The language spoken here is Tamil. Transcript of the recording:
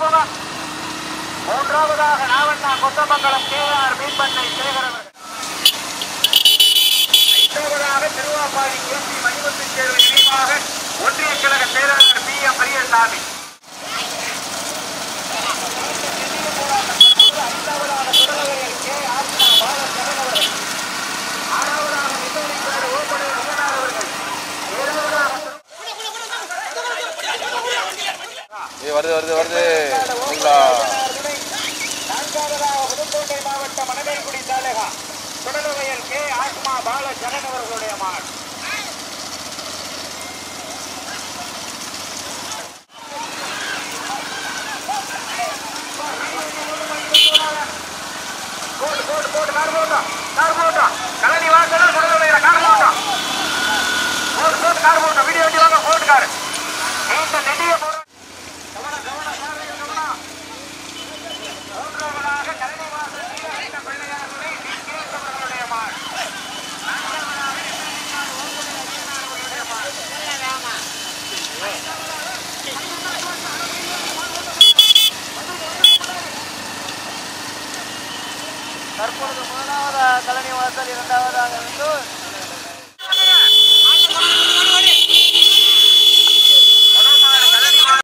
போங்க மூன்றாவதாக நாவண்ணா கொத்தமங்கலம் கே ஆர் மீன்பண்ணை சேகர் ஐந்தாவதாக திருவாப்பாடி கே பி மணிமுத்து தேர்வு நினைவாக ஒன்றிய கழக செயலாளர் பி எம் பெரியசாமி. வருது வருது வருது. புதுக்கோட்டை மாவட்டம் தாலுகா கே ஆத்மா பால ஜெகன் அவர்களுடைய மாடு போட்டு போட்டு தற்பொழுது முதலாவது கழனி வாசல் இரண்டாவதாக இருந்து